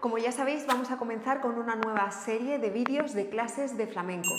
Como ya sabéis, vamos a comenzar con una nueva serie de vídeos de clases de flamenco.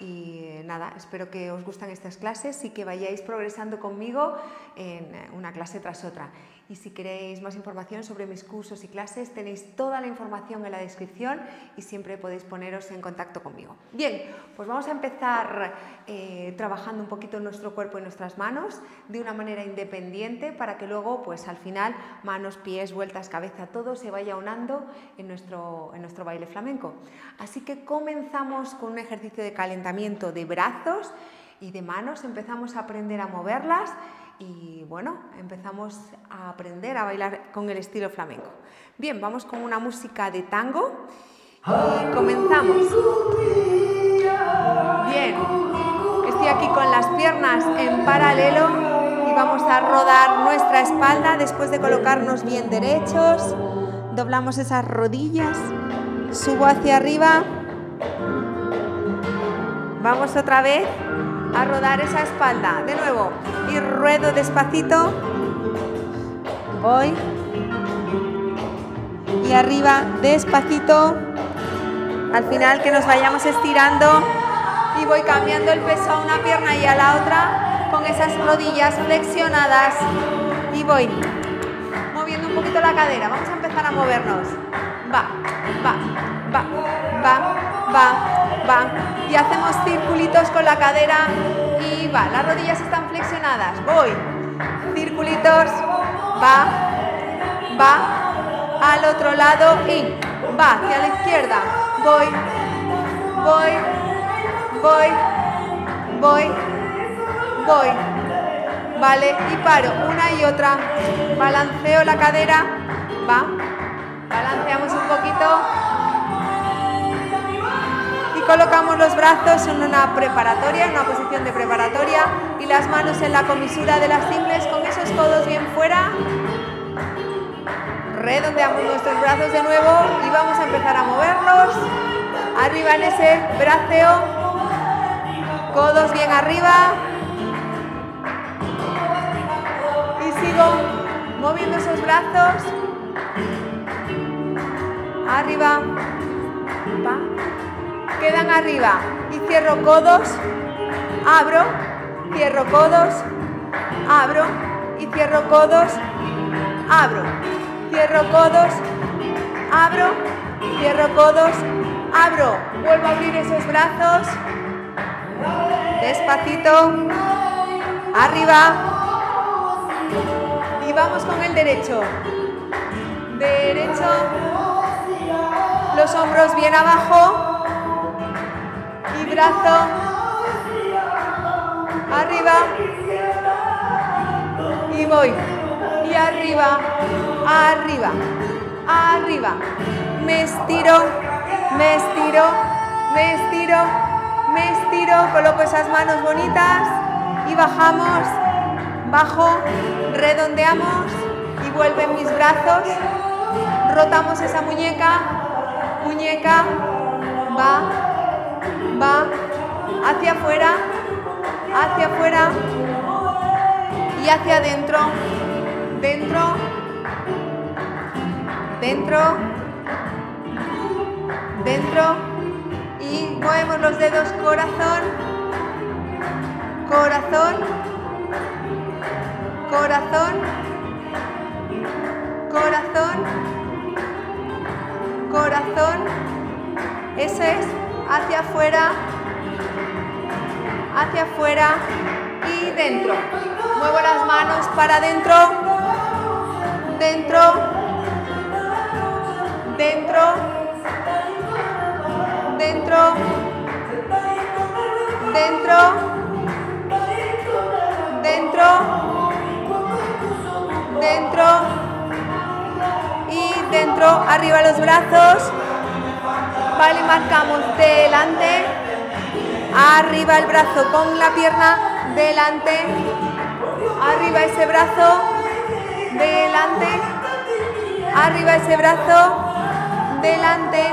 Y eh, nada, espero que os gusten estas clases y que vayáis progresando conmigo en eh, una clase tras otra. Y si queréis más información sobre mis cursos y clases, tenéis toda la información en la descripción y siempre podéis poneros en contacto conmigo. Bien, pues vamos a empezar eh, trabajando un poquito nuestro cuerpo y nuestras manos de una manera independiente para que luego, pues al final, manos, pies, vueltas, cabeza, todo se vaya unando en nuestro, en nuestro baile flamenco. Así que comenzamos con un ejercicio de calentamiento de brazos y de manos, empezamos a aprender a moverlas y bueno, empezamos a aprender a bailar con el estilo flamenco. Bien, vamos con una música de tango y comenzamos. Bien, estoy aquí con las piernas en paralelo y vamos a rodar nuestra espalda después de colocarnos bien derechos. Doblamos esas rodillas, subo hacia arriba. Vamos otra vez a rodar esa espalda. De nuevo. Y ruedo despacito. Voy. Y arriba despacito. Al final que nos vayamos estirando. Y voy cambiando el peso a una pierna y a la otra con esas rodillas flexionadas. Y voy moviendo un poquito la cadera. Vamos a empezar a movernos. Va, va, va, va, va va, y hacemos circulitos con la cadera y va, las rodillas están flexionadas, voy, circulitos, va, va, al otro lado y va, hacia la izquierda, voy, voy, voy, voy, voy, vale, y paro, una y otra, balanceo la cadera, va, balanceamos un poquito, colocamos los brazos en una preparatoria, en una posición de preparatoria y las manos en la comisura de las ingles con esos codos bien fuera. Redondeamos nuestros brazos de nuevo y vamos a empezar a moverlos. Arriba en ese braceo. Codos bien arriba. Y sigo moviendo esos brazos. Arriba. Quedan arriba y cierro codos, abro, cierro codos, abro y cierro codos, abro, cierro codos, abro, cierro codos, abro, vuelvo a abrir esos brazos, despacito, arriba. Y vamos con el derecho, derecho, los hombros bien abajo, brazo, arriba. Y voy, y arriba, arriba, arriba, me estiro, me estiro, me estiro, me estiro, coloco esas manos bonitas. Y bajamos, bajo, redondeamos. Y vuelven mis brazos, rotamos esa muñeca, muñeca, va, va hacia afuera, hacia afuera y hacia adentro, dentro, dentro, dentro y movemos los dedos corazón, corazón, corazón, corazón, corazón, eso es hacia afuera, hacia afuera y dentro. Muevo las manos para adentro, dentro, dentro, dentro, dentro, dentro, dentro y dentro, arriba los brazos. Vale, marcamos delante, arriba el brazo con la pierna, delante, arriba ese brazo, delante, arriba ese brazo, delante,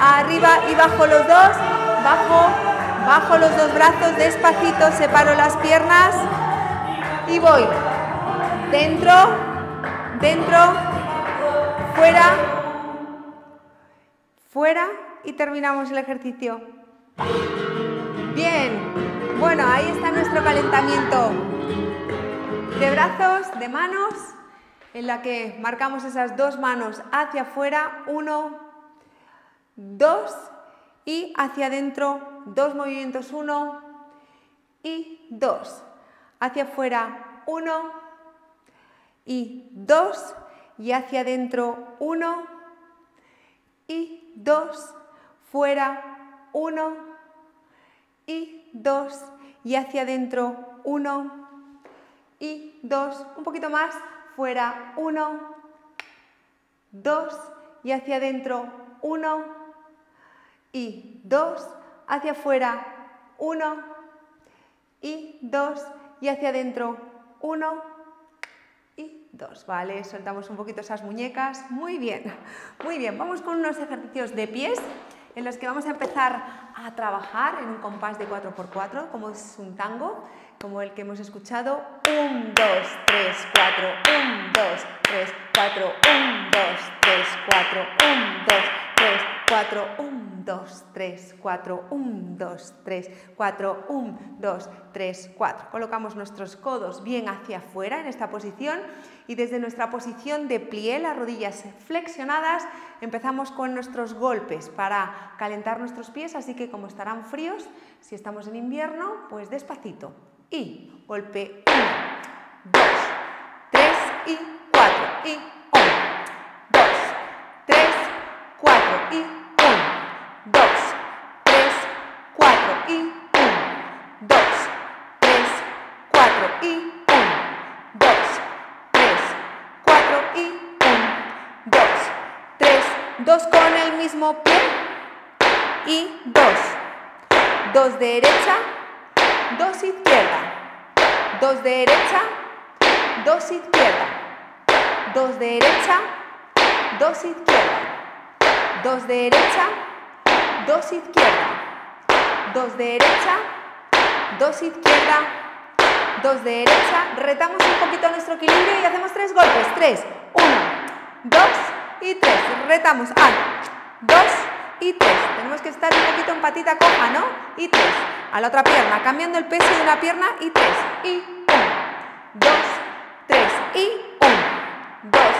arriba y bajo los dos, bajo, bajo los dos brazos, despacito, separo las piernas y voy. Dentro, dentro, fuera, fuera y terminamos el ejercicio. Bien, bueno, ahí está nuestro calentamiento de brazos, de manos, en la que marcamos esas dos manos hacia afuera, uno, dos, y hacia adentro, dos movimientos, uno y dos. Hacia afuera, uno y dos, y hacia adentro, uno y dos, fuera, uno y dos, y hacia adentro, uno y dos, un poquito más, fuera, uno, dos, y hacia adentro, uno y dos, hacia afuera, uno y dos, y hacia adentro, uno y dos, ¿vale? Soltamos un poquito esas muñecas, muy bien, muy bien. Vamos con unos ejercicios de pies en los que vamos a empezar a trabajar en un compás de 4x4, como es un tango, como el que hemos escuchado. 1, 2, 3, 4, 1, 2, 3, 4, 1, 2, 3, 4, 1, 2, 3, 4, 1, 2, 3, 4, 1, 2, 3, 4, 1, 2, 3, 4. Colocamos nuestros codos bien hacia afuera en esta posición y desde nuestra posición de plié, las rodillas flexionadas, empezamos con nuestros golpes para calentar nuestros pies, así que como estarán fríos, si estamos en invierno, pues despacito. Y golpe 1, 2, 3 y 4 y 1, 2, 3, 4 y 2, 3, 4 y 1, 2, 3, 4 y 1, 2, 3, 4 y 1, 2, 3, 2 con el mismo pie y 2, 2 derecha, 2 izquierda, 2 derecha, 2 izquierda, 2 derecha, 2 izquierda, 2 derecha, dos izquierda, dos derecha, dos izquierda, dos derecha, retamos un poquito nuestro equilibrio y hacemos tres golpes, tres, uno, dos y tres, retamos, al, dos y tres, tenemos que estar un poquito en patita coja, ¿no? Y tres, a la otra pierna, cambiando el peso de una pierna y tres, y uno, dos, tres, y uno, dos,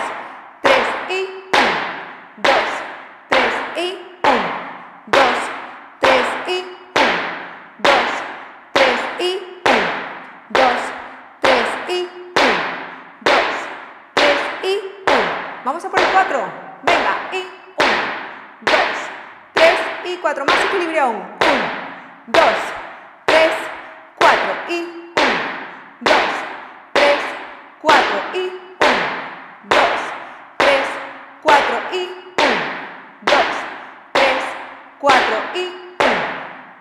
tres, y uno, dos, tres, y 2, 3 y 1, 2, 3 y 1, 2, 3 y 1, 2, 3 y 1. Vamos a por el 4. Venga, y 1, 2, 3 y 4. Más equilibrio aún. 1, 2, 3, 4 y 1, 2, 3, 4 y 1, 2, 3, 4 y 1. 4 y 1,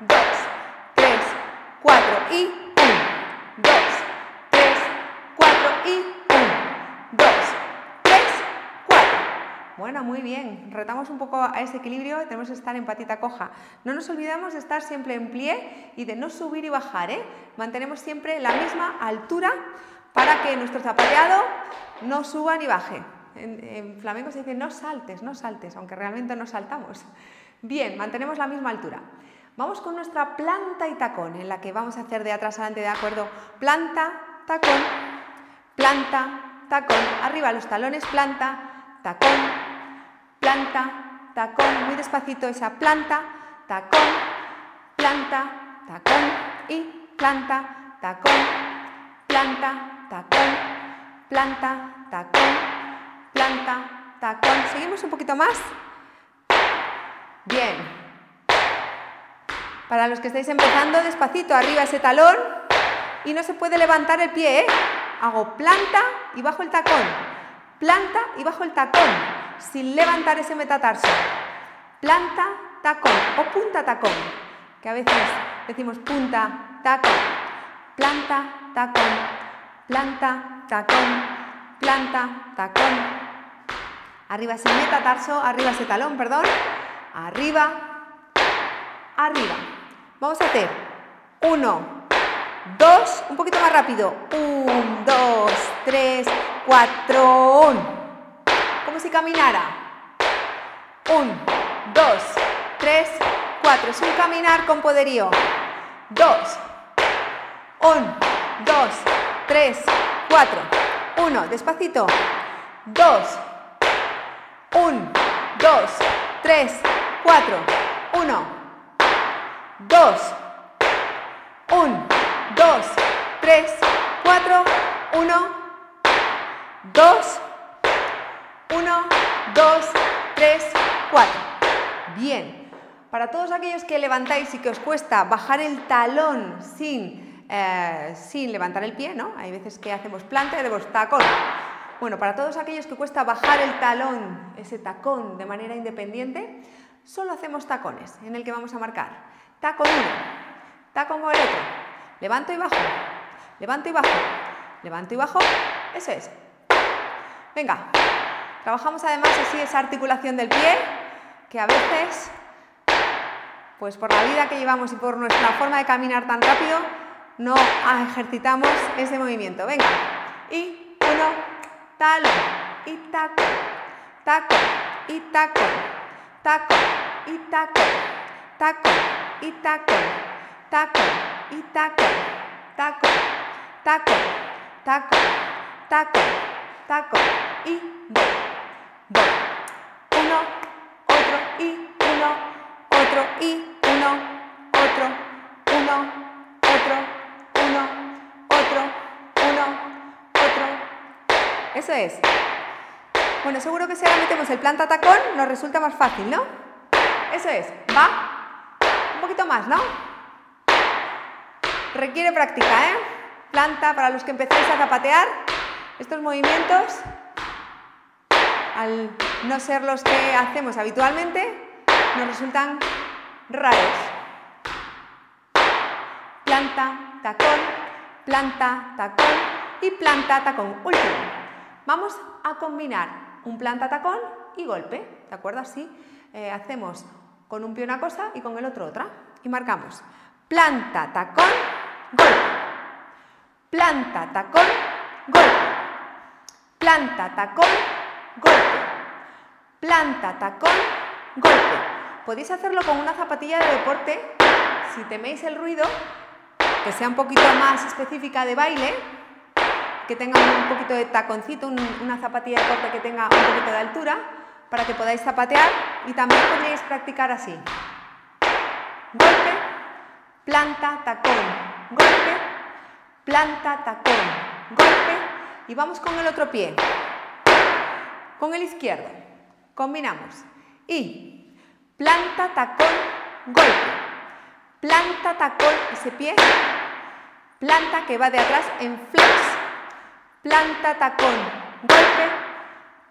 2, 3, 4 y 1, 2, 3, 4 y 1, 2, 3, 4. Bueno, muy bien. Retamos un poco a ese equilibrio, tenemos que estar en patita coja. No nos olvidemos de estar siempre en pie y de no subir y bajar, ¿eh? Mantenemos siempre la misma altura para que nuestro zapateado no suba ni baje. En, en flamenco se dice no saltes, no saltes, aunque realmente no saltamos. Bien, mantenemos la misma altura. Vamos con nuestra planta y tacón, en la que vamos a hacer de atrás adelante, ¿de acuerdo? Planta, tacón, planta, tacón. Arriba los talones, planta, tacón, planta, tacón. Muy despacito esa planta, tacón, planta, tacón y planta, tacón, planta, tacón, planta, tacón, planta, tacón. Seguimos un poquito más. Bien. Para los que estáis empezando, despacito, arriba ese talón y no se puede levantar el pie, ¿eh? Hago planta y bajo el tacón, planta y bajo el tacón, sin levantar ese metatarso. Planta, tacón o punta tacón, que a veces decimos punta, tacón, planta, tacón, planta, tacón, planta, tacón. Arriba ese metatarso, arriba ese talón, perdón. Arriba, arriba. Vamos a hacer 1, 2, un poquito más rápido. 1, 2, 3, 4, 1 si caminara. Un, dos, tres, cuatro. Es un caminar con poderío. Dos, un, dos, tres, cuatro. Uno, despacito. Dos, un, dos, tres, cuatro. Uno, dos, un, dos, tres, cuatro. Uno, dos, uno, dos, tres, cuatro. Bien. Para todos aquellos que levantáis y que os cuesta bajar el talón sin, eh, sin levantar el pie, ¿no? Hay veces que hacemos planta y debemos tacón. Bueno, para todos aquellos que cuesta bajar el talón, ese tacón de manera independiente, solo hacemos tacones en el que vamos a marcar. Tacón uno, tacón con el otro, levanto y bajo, levanto y bajo, levanto y bajo, eso es. Venga, trabajamos además así esa articulación del pie, que a veces, pues por la vida que llevamos y por nuestra forma de caminar tan rápido, no ejercitamos ese movimiento. Venga, y uno, talón, y taco, taco, y taco, taco, y taco, taco, y taco, taco, y taco, taco, taco, taco, taco, taco, y voy, y uno, otro, uno, otro, uno, otro, uno, otro. Eso es. Bueno, seguro que si ahora metemos el planta tacón nos resulta más fácil, ¿no? Eso es. ¿Va? Un poquito más, ¿no? Requiere práctica, ¿eh? Planta, para los que empezáis a zapatear, estos movimientos al no ser los que hacemos habitualmente, nos resultan raros. Planta, tacón, planta, tacón y planta, tacón. Último. Vamos a combinar un planta, tacón y golpe. ¿De acuerdo? Así eh, hacemos con un pie una cosa y con el otro otra. Y marcamos planta, tacón, golpe. Planta, tacón, golpe. Planta, tacón, golpe, planta, tacón, golpe. Podéis hacerlo con una zapatilla de deporte, si teméis el ruido, que sea un poquito más específica de baile, que tenga un poquito de taconcito, una zapatilla de deporte que tenga un poquito de altura, para que podáis zapatear y también podéis practicar así. Golpe, planta, tacón, golpe, planta, tacón, golpe y vamos con el otro pie con el izquierdo. Combinamos. Y planta, tacón, golpe. Planta, tacón, ese pie. Planta que va de atrás en flex. Planta, tacón, golpe.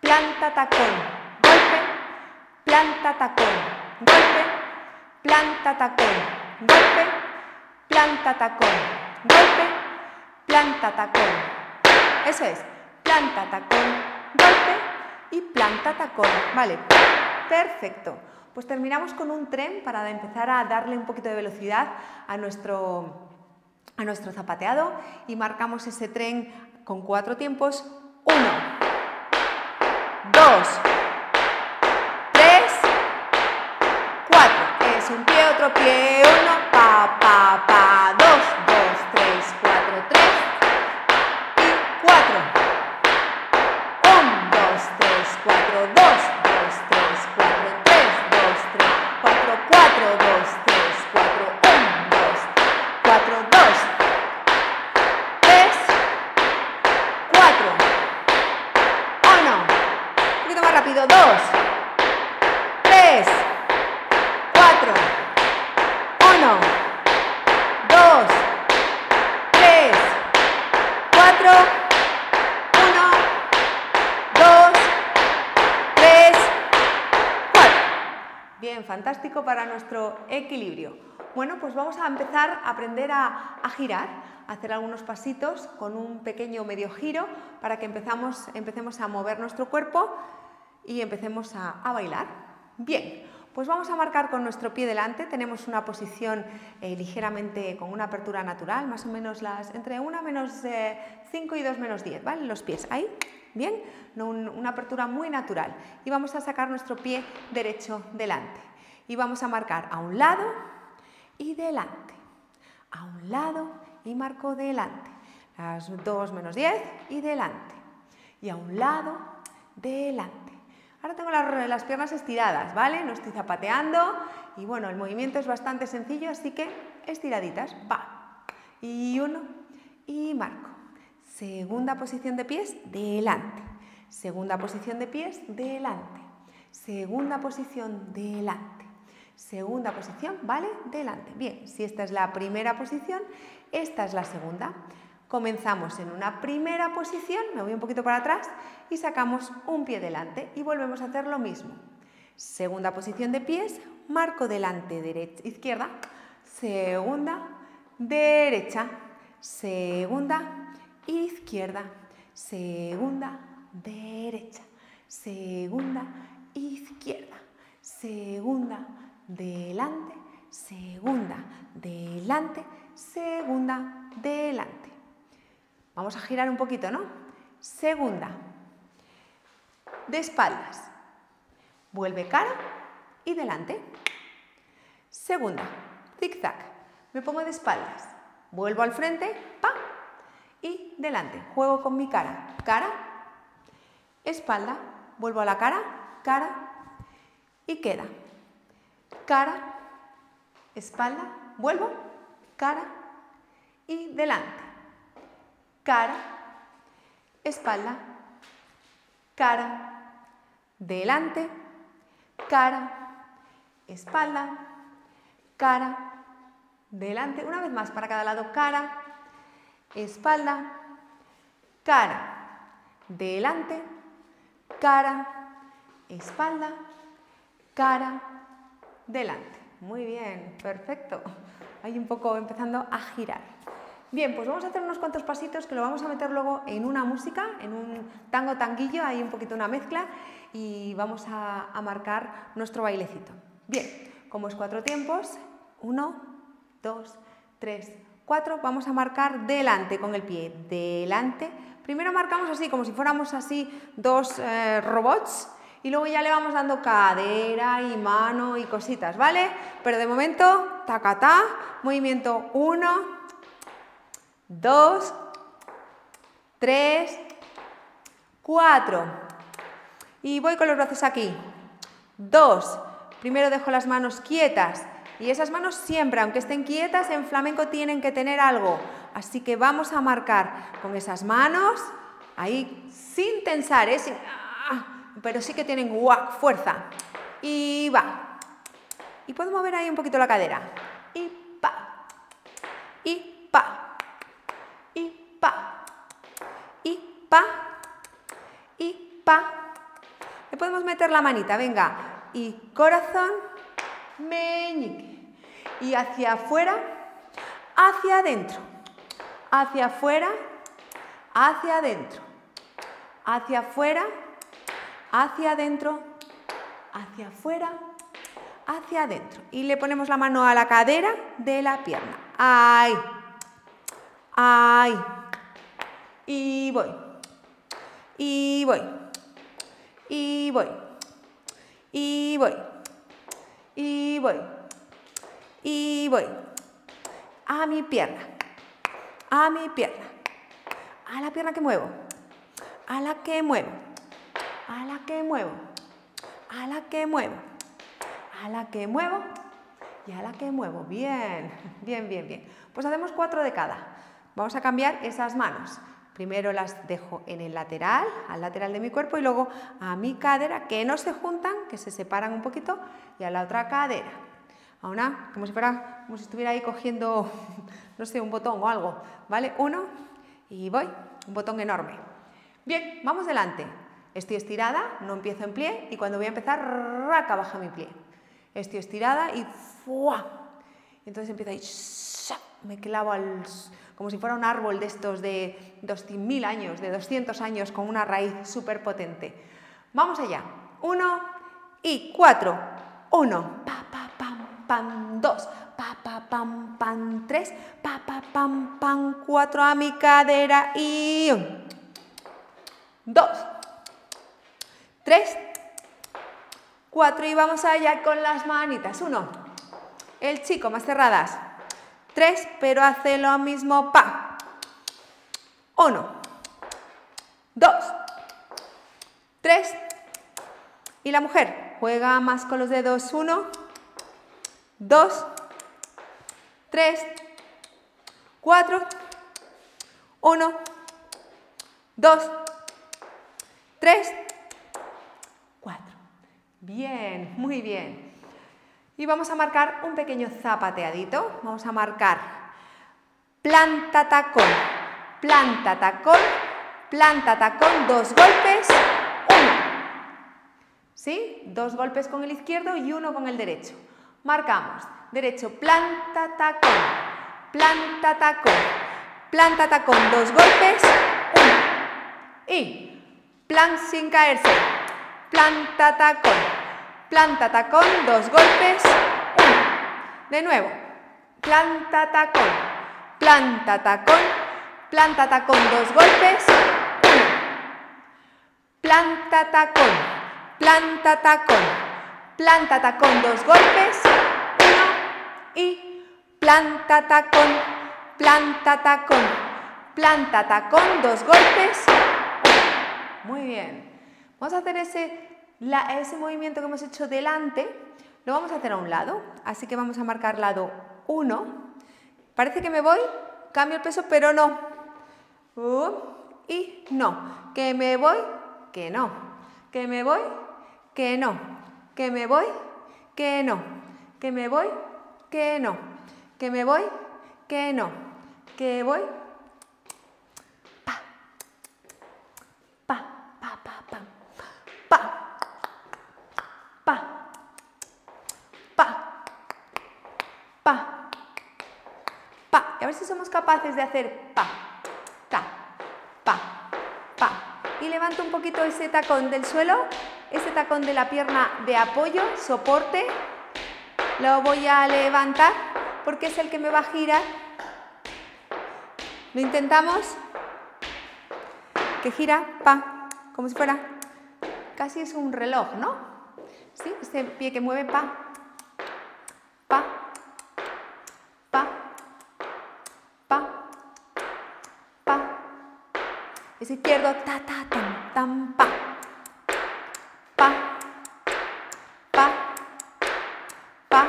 Planta, tacón, golpe. Planta, tacón, golpe. Planta, tacón, golpe. Planta, tacón, golpe. Planta, tacón. Eso es. Planta, tacón, golpe y planta tacón. Vale, perfecto. Pues terminamos con un tren para empezar a darle un poquito de velocidad a nuestro, a nuestro zapateado y marcamos ese tren con cuatro tiempos. Uno, dos, tres, cuatro. Es un pie, otro pie, uno, poquito más rápido, 2, 3, 4, 1, 2, 3, 4, Bien, fantástico para nuestro equilibrio. Bueno, pues vamos a empezar a aprender a, girar, a hacer algunos pasitos con un pequeño medio giro para que empezamos, empecemos a mover nuestro cuerpo y empecemos a, bailar. Bien, pues vamos a marcar con nuestro pie delante, tenemos una posición eh, ligeramente con una apertura natural, más o menos las entre 1 menos 5 eh, y 2 menos 10, ¿vale? Los pies, ahí, Bien, una apertura muy natural. Y vamos a sacar nuestro pie derecho delante. Y vamos a marcar a un lado y delante. A un lado y marco delante. Las 2 menos 10 y delante. Y a un lado, delante. Ahora tengo las, piernas estiradas, ¿vale? No estoy zapateando y bueno, el movimiento es bastante sencillo, así que estiraditas, va. Y uno, y marco. Segunda posición de pies, delante. Segunda posición de pies, delante. Segunda posición, delante. Segunda posición, ¿vale? Delante. Bien, si esta es la primera posición, esta es la segunda. Comenzamos en una primera posición, me voy un poquito para atrás y sacamos un pie delante y volvemos a hacer lo mismo. Segunda posición de pies, marco delante, derecha, izquierda, segunda, derecha, segunda, izquierda, segunda, derecha, segunda, izquierda, segunda, delante, segunda, delante, segunda, delante. Vamos a girar un poquito, ¿no? Segunda. De espaldas. Vuelve cara y delante. Segunda. Zig-zag. Me pongo de espaldas. Vuelvo al frente. Pa. Y delante. Juego con mi cara. Cara. Espalda. Vuelvo a la cara. Cara. Y queda. Cara. Espalda. Vuelvo. Cara. Y delante cara, espalda, cara, delante, cara, espalda, cara, delante. Una vez más para cada lado, cara, espalda, cara, delante, cara, espalda, cara, delante. Muy bien, perfecto. Ahí un poco empezando a girar. Bien, pues vamos a hacer unos cuantos pasitos que lo vamos a meter luego en una música, en un tango tanguillo, hay un poquito una mezcla y vamos a, marcar nuestro bailecito. Bien, como es cuatro tiempos, uno, dos, tres, cuatro, vamos a marcar delante con el pie, delante. Primero marcamos así, como si fuéramos así dos eh, robots y luego ya le vamos dando cadera y mano y cositas, ¿vale? Pero de momento, tacatá, movimiento uno, dos, tres, cuatro. Y voy con los brazos aquí. Dos. Primero dejo las manos quietas. Y esas manos siempre, aunque estén quietas, en flamenco tienen que tener algo. Así que vamos a marcar con esas manos, ahí sin tensar, ¿eh? ¡ah! pero sí que tienen fuerza. Y va. Y puedo mover ahí un poquito la cadera. Y pa. Y pa pa, y pa, y pa. Le podemos meter la manita, venga, y corazón, meñique. Y hacia afuera, hacia adentro, hacia afuera, hacia adentro, hacia afuera, hacia adentro, hacia afuera, hacia adentro. Y le ponemos la mano a la cadera de la pierna. Ahí. Ahí y voy, y voy, y voy, y voy, y voy, y voy, a mi pierna, a mi pierna, a la pierna que muevo, a la que muevo, a la que muevo, a la que muevo, a la que muevo y a la que muevo. Bien, bien, bien, bien. Pues hacemos cuatro de cada. Vamos a cambiar esas manos. Primero las dejo en el lateral, al lateral de mi cuerpo y luego a mi cadera, que no se juntan, que se separan un poquito, y a la otra cadera. A una, como si fuera, como si estuviera ahí cogiendo, no sé, un botón o algo, ¿vale? Uno, y voy, un botón enorme. Bien, vamos delante. Estoy estirada, no empiezo en pie, y cuando voy a empezar, raca, baja mi pie. Estoy estirada y ¡fua! Entonces empiezo ahí, me clavo al como si fuera un árbol de estos de 200.000 años, de 200 años, con una raíz súper potente. Vamos allá. Uno y cuatro. Uno, pa, pa, pam, pam, dos, pa, pa, pam, pam, tres, pa, pa, pam, pam, cuatro a mi cadera y dos, tres, cuatro y vamos allá con las manitas. Uno, el chico, más cerradas. Tres, pero hace lo mismo, pa. Uno, dos, tres. Y la mujer juega más con los dedos. Uno, dos, tres, cuatro, uno, dos, tres, cuatro. Bien, muy bien. Y vamos a marcar un pequeño zapateadito. Vamos a marcar planta tacón, planta tacón, planta tacón, dos golpes, uno. ¿Sí? Dos golpes con el izquierdo y uno con el derecho. Marcamos. Derecho, planta tacón, planta tacón, planta tacón, dos golpes, uno. Y plan sin caerse, planta tacón, planta tacón, dos golpes, uno. De nuevo, planta tacón, planta tacón, planta tacón, dos golpes, uno. Planta tacón, planta tacón, planta tacón, dos golpes, uno. Y planta tacón, planta tacón, planta tacón, dos golpes. Muy bien. Vamos a hacer ese ese movimiento que hemos hecho delante lo vamos a hacer a un lado, así que vamos a marcar lado 1. Parece que me voy, cambio el peso, pero no. Uh, y no. Que me voy, que no. Que me voy, que no. Que me voy, que no. Que me voy, que no. Que me voy, que no. Que voy, somos capaces de hacer pa, ta, pa, pa. Y levanto un poquito ese tacón del suelo, ese tacón de la pierna de apoyo, soporte. Lo voy a levantar porque es el que me va a girar. Lo intentamos. Que gira, pa, como si fuera. Casi es un reloj, ¿no? ¿Sí? Este pie que mueve, pa, Es izquierdo, ta, ta, tam, tam, pa. Pa. Pa. Pa.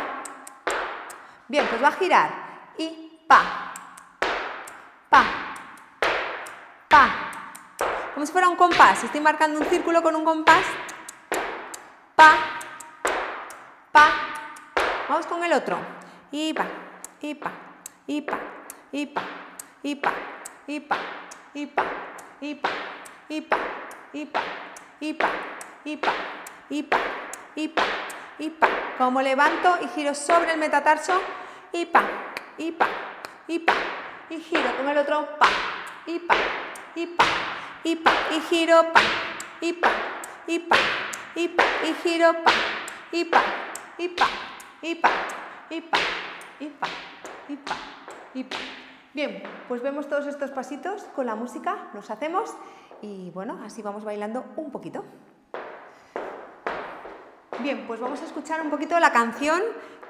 Bien, pues va a girar. Y pa. Pa. Pa. Como si fuera un compás. Estoy marcando un círculo con un compás. Pa. Pa. Vamos con el otro. Y pa. Y pa. Y pa. Y pa. Y pa. Y pa. Y pa ipa, ipa, ipa, ipa, ipa, ipa, ipa, ipa. Como levanto y giro sobre el metatarso, ipa, ipa, ipa, y giro con el otro, pa, ipa, ipa, ipa, y giro, pa, ipa, ipa, ipa, y giro, pa, ipa, ipa, ipa, ipa, ipa, ipa, ipa. Bien, pues vemos todos estos pasitos con la música, los hacemos y bueno, así vamos bailando un poquito. Bien, pues vamos a escuchar un poquito la canción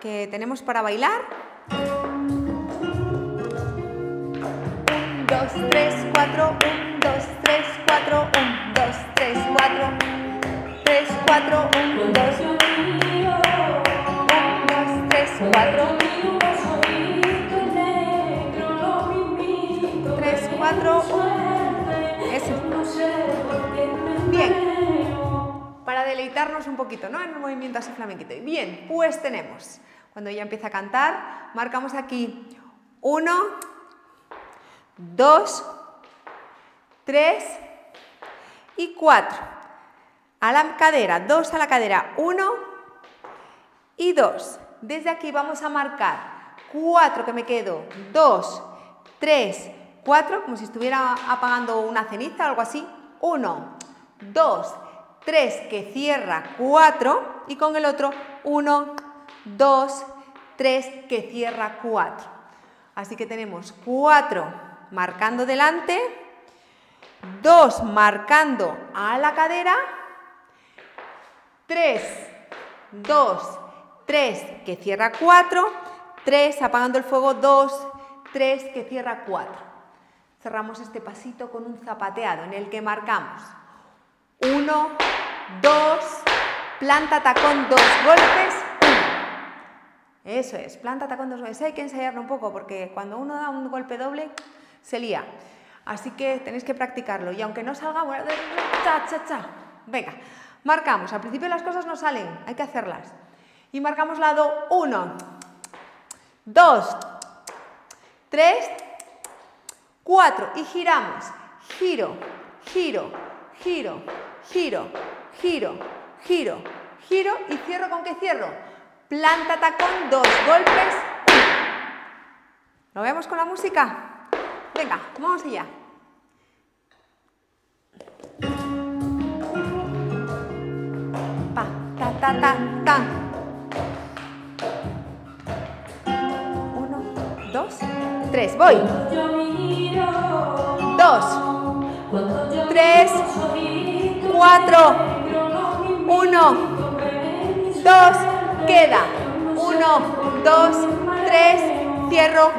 que tenemos para bailar. 1, 2, 3, 4, 1, 2, 3, 4, 1, 2, 3, 4, 3, 4, 1, 2, 1, 2, 3, 4, deleitarnos un poquito. En un movimiento así flamenquito. Bien, pues tenemos. Cuando ella empieza a cantar, marcamos aquí uno, dos, tres y cuatro. A la cadera, dos a la cadera, uno y dos. Desde aquí vamos a marcar cuatro que me quedo, dos, tres, 4, como si estuviera apagando una ceniza o algo así. 1, 2, 3, que cierra 4 y con el otro 1, 2, 3, que cierra 4. Así que tenemos 4 marcando delante 2 marcando a la cadera, 3, 2, 3 que cierra 4, 3 apagando el fuego, 2, 3 que cierra 4. Cerramos este pasito con un zapateado en el que marcamos 1, 2, planta tacón, 2 golpes, 1. Eso es, planta tacón, 2 golpes. Hay que ensayarlo un poco porque cuando uno da un golpe doble se lía. Así que tenéis que practicarlo y aunque no salga, bueno, cha, cha, cha. Venga, marcamos. Al principio las cosas no salen, hay que hacerlas. Y marcamos lado 1, 2, 3, 4 y giramos. Giro, giro, giro, giro, giro, giro, giro y cierro con qué cierro. Planta tacón, dos golpes, ¿Lo vemos con la música? Venga, vamos allá. Pa, ta, ta, ta, ta. Uno, dos, tres. Voy. Dos, tres, cuatro, uno, dos, queda. Uno, dos, tres, cierro.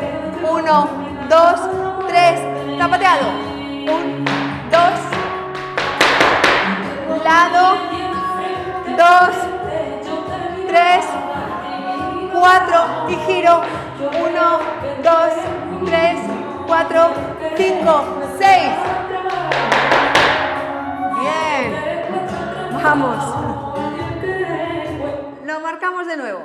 Uno, dos, tres, zapateado, un, dos, lado, dos, tres, cuatro y giro, uno, dos, tres, cuatro, cinco, seis. Bien, vamos. Lo marcamos de nuevo.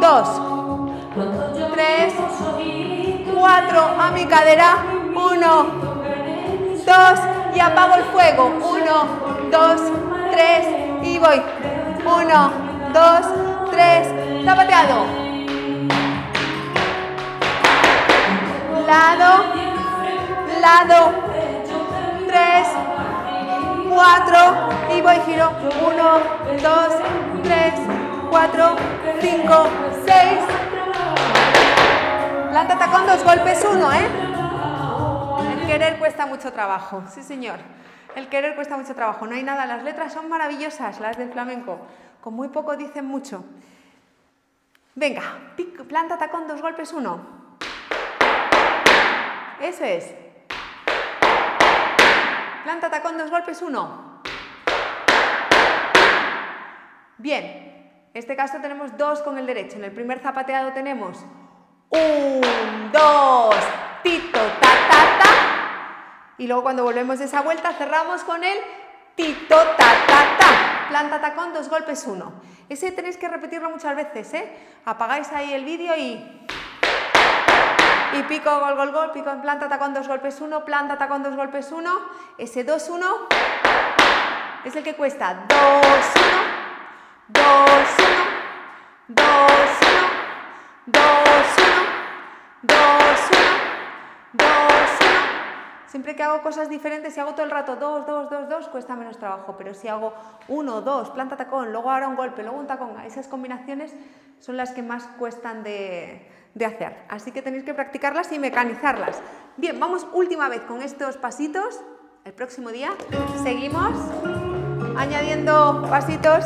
Dos. Tres. Cuatro. A mi cadera. Uno. Dos. Y apago el fuego. Uno. Dos. Tres. Y voy. Uno. Dos. Tres. Zapateado. Lado. Lado. Tres. Cuatro. Y voy giro. Uno. Dos. 3, 4, 5, 6. Planta tacón, dos golpes, uno, ¿eh? El querer cuesta mucho trabajo, sí señor. El querer cuesta mucho trabajo, no hay nada, las letras son maravillosas, las del flamenco. Con muy poco dicen mucho. Venga, planta tacón, dos golpes, uno. Eso es. Planta tacón, dos golpes, uno. Bien, en este caso tenemos dos con el derecho. En el primer zapateado tenemos un, dos, tito, ta, ta, ta. Y luego cuando volvemos de esa vuelta cerramos con el tito, ta, ta, ta. Planta tacón, dos golpes, uno. Ese tenéis que repetirlo muchas veces, ¿eh? Apagáis ahí el vídeo y... Y pico, gol, gol, gol, pico en planta, tacón, dos golpes, uno, planta, tacón, dos golpes, uno. Ese dos, uno es el que cuesta dos, uno. 2, 1, 2, 1, 2, 1, 2, Siempre que hago cosas diferentes, si hago todo el rato 2, 2, 2, 2, cuesta menos trabajo, pero si hago 1, 2, planta tacón, luego ahora un golpe, luego un tacón, esas combinaciones son las que más cuestan de, de hacer. Así que tenéis que practicarlas y mecanizarlas. Bien, vamos última vez con estos pasitos. El próximo día seguimos añadiendo pasitos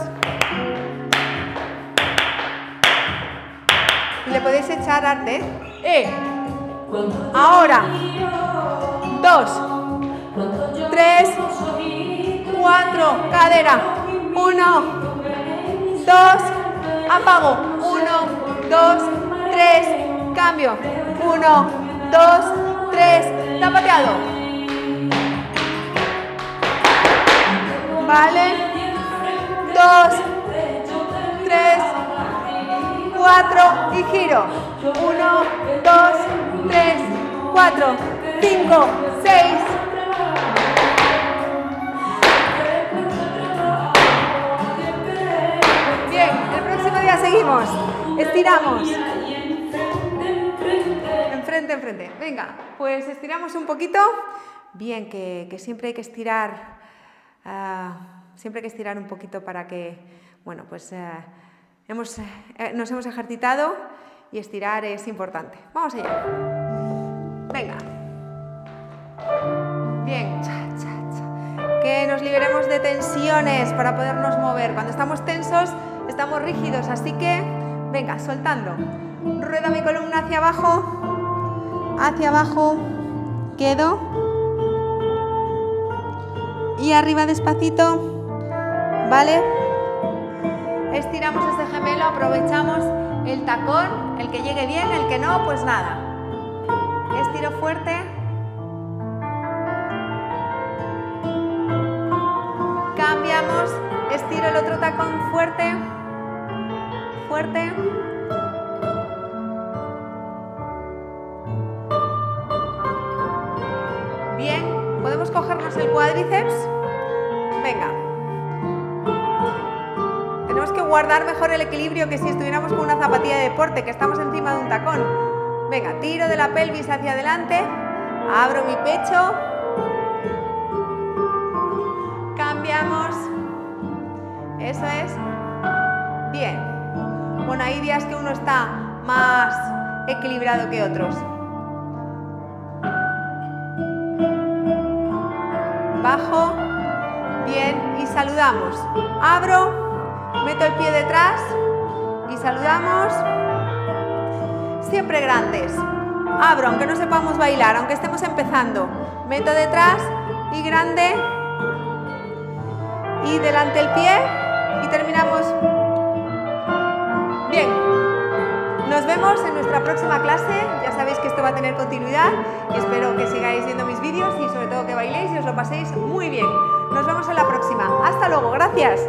le podéis echar arte. Eh. Ahora. Dos. Tres. Cuatro. Cadera. Uno. Dos. Apago. Uno. Dos. Tres. Cambio. Uno. Dos. Tres. Tapateado. Vale. Dos. Tres. 4 y giro. 1, 2, 3, 4, 5, 6. Bien, el próximo día seguimos. Estiramos. Enfrente, enfrente. Venga, pues estiramos un poquito. Bien, que, siempre hay que estirar. Uh, siempre hay que estirar un poquito para que, bueno, pues eh, hemos, eh, nos hemos ejercitado y estirar es importante. Vamos allá. Venga. Bien. Que nos liberemos de tensiones para podernos mover. Cuando estamos tensos, estamos rígidos, así que, venga, soltando. Rueda mi columna hacia abajo, hacia abajo, quedo. Y arriba despacito, ¿vale? Estiramos este gemelo, aprovechamos el tacón, el que llegue bien, el que no, pues nada. Estiro fuerte. Estiro el otro tacón fuerte, fuerte. Bien, podemos cogernos el cuádriceps. Venga. Tenemos que guardar mejor el equilibrio que si estuviéramos con una zapatilla de deporte, que estamos encima de un tacón. Venga, tiro de la pelvis hacia adelante, abro mi pecho, eso es, bien. Bueno, hay días que uno está más equilibrado que otros. Bajo, bien, y saludamos. Abro, meto el pie detrás y saludamos. Siempre grandes. Abro, aunque no sepamos bailar, aunque estemos empezando. Meto detrás y grande. Y delante el pie. Y terminamos. Bien. Nos vemos en nuestra próxima clase. Ya sabéis que esto va a tener continuidad. Y espero que sigáis viendo mis vídeos y sobre todo que bailéis y os lo paséis muy bien. Nos vemos en la próxima. Hasta luego. Gracias.